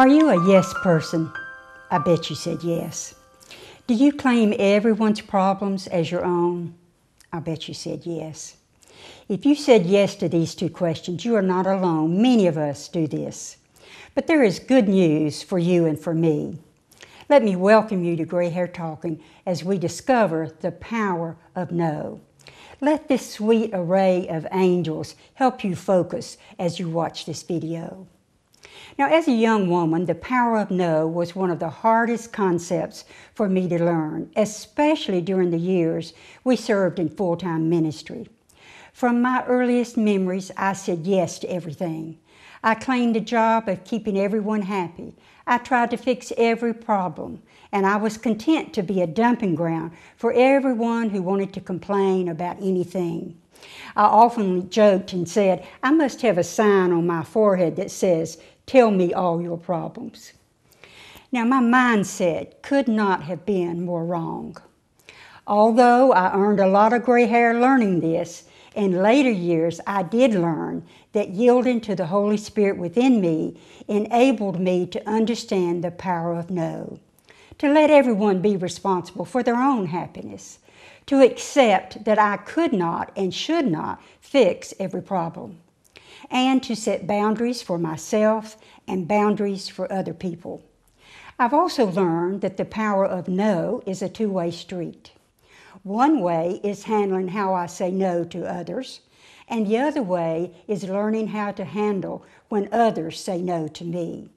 Are you a yes person? I bet you said yes. Do you claim everyone's problems as your own? I bet you said yes. If you said yes to these two questions, you are not alone. Many of us do this. But there is good news for you and for me. Let me welcome you to Gray Hair Talking as we discover the power of no. Let this sweet array of angels help you focus as you watch this video. Now, as a young woman, the power of no was one of the hardest concepts for me to learn, especially during the years we served in full time ministry. From my earliest memories, I said yes to everything. I claimed the job of keeping everyone happy. I tried to fix every problem, and I was content to be a dumping ground for everyone who wanted to complain about anything. I often joked and said, I must have a sign on my forehead that says, Tell me all your problems. Now, my mindset could not have been more wrong. Although I earned a lot of gray hair learning this, in later years I did learn that yielding to the Holy Spirit within me enabled me to understand the power of no, to let everyone be responsible for their own happiness, to accept that I could not and should not fix every problem and to set boundaries for myself and boundaries for other people. I've also learned that the power of no is a two way street. One way is handling how I say no to others, and the other way is learning how to handle when others say no to me.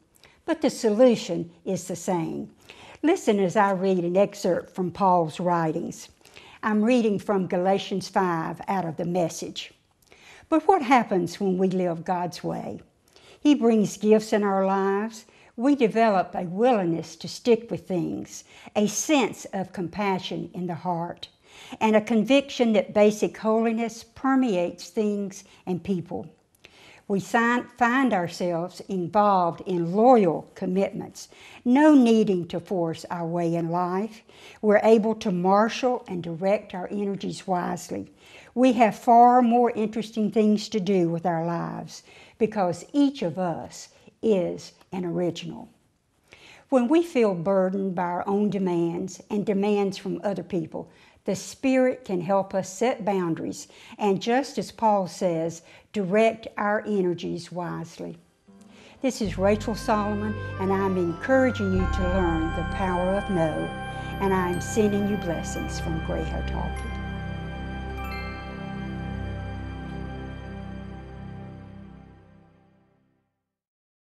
But the solution is the same. Listen as I read an excerpt from Paul's writings. I'm reading from Galatians 5 out of the message. But what happens when we live God's way? He brings gifts in our lives. We develop a willingness to stick with things, a sense of compassion in the heart, and a conviction that basic holiness permeates things and people. We find ourselves involved in loyal commitments, no needing to force our way in life. We're able to marshal and direct our energies wisely. We have far more interesting things to do with our lives because each of us is an original. When we feel burdened by our own demands and demands from other people, the Spirit can help us set boundaries and, just as Paul says, direct our energies wisely. This is Rachel Solomon, and I'm encouraging you to learn the power of no, and I'm sending you blessings from Gray Hair Talking.